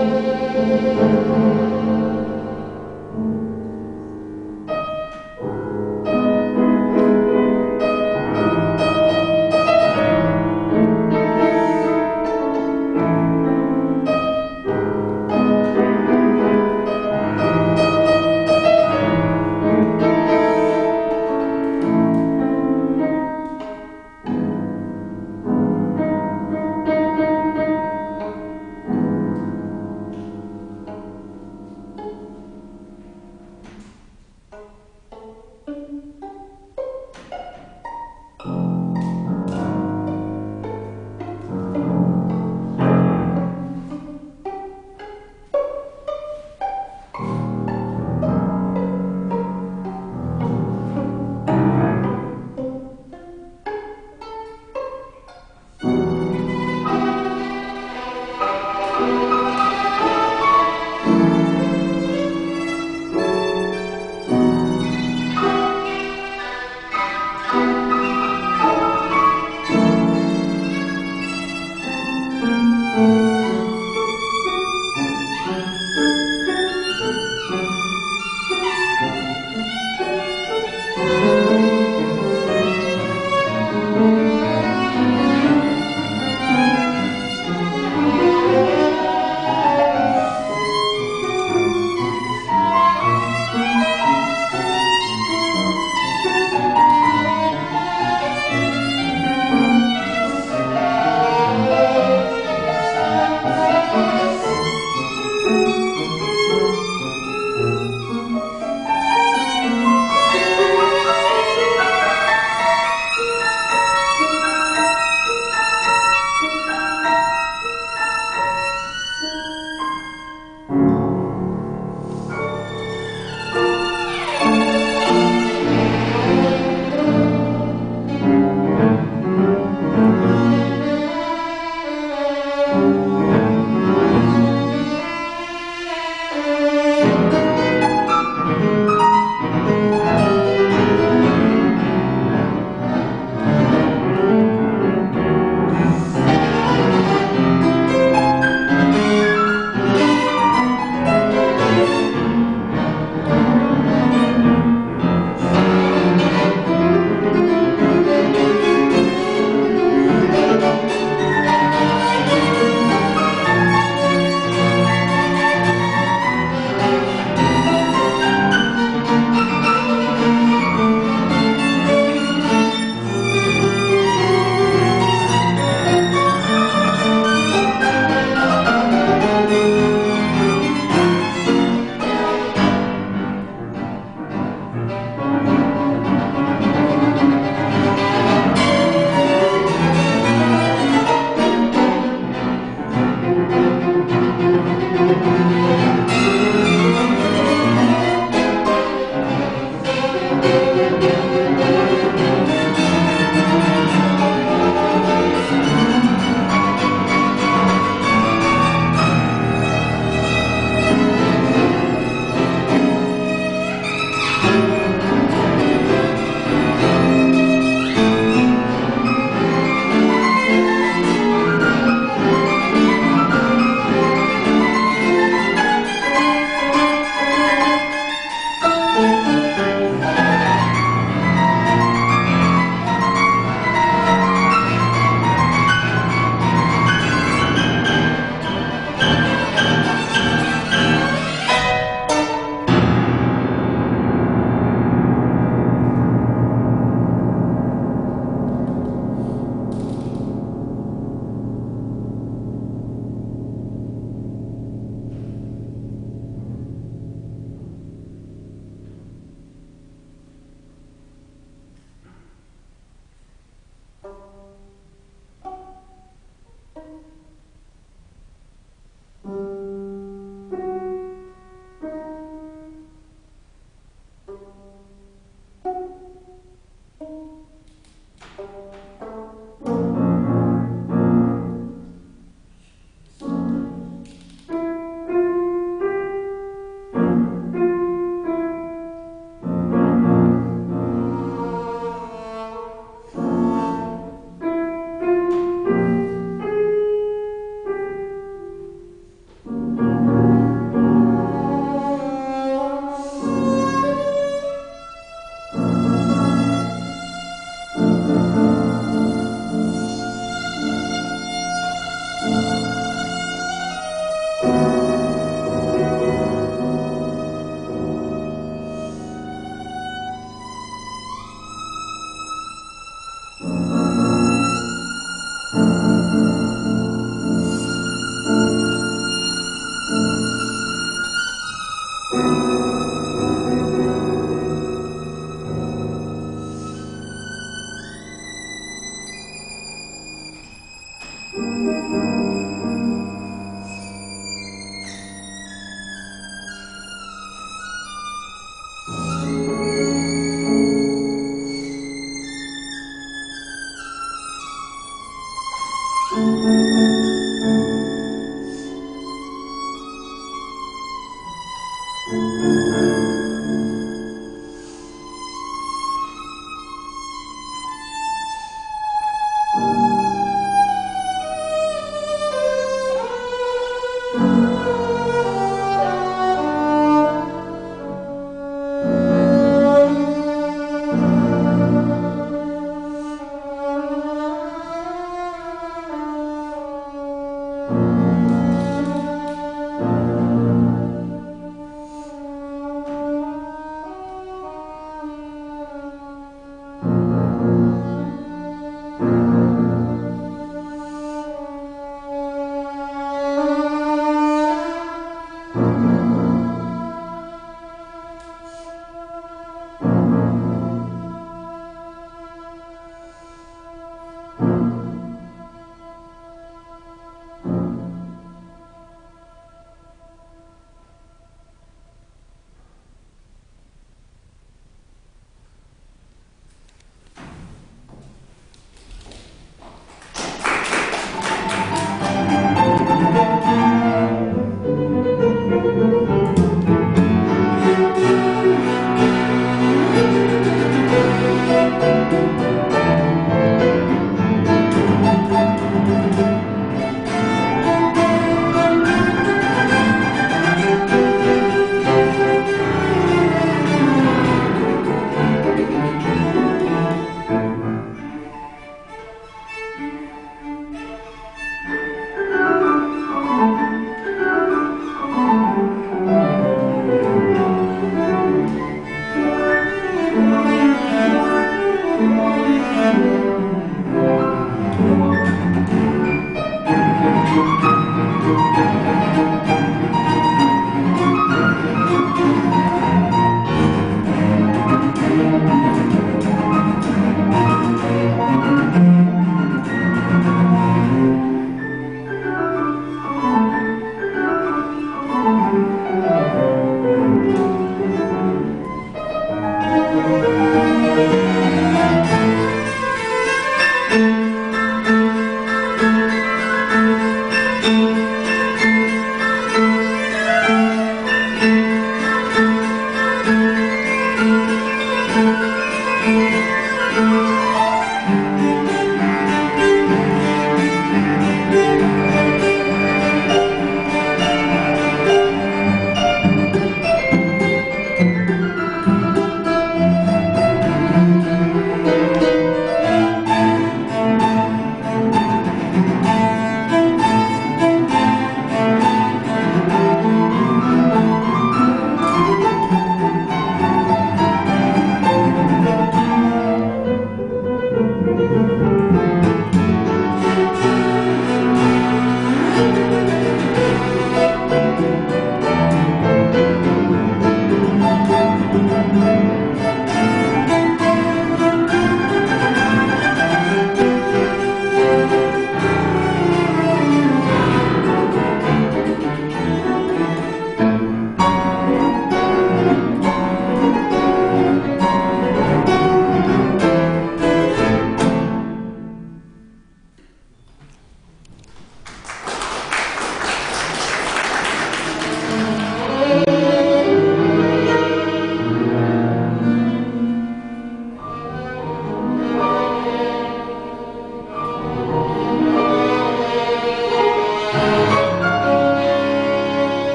Música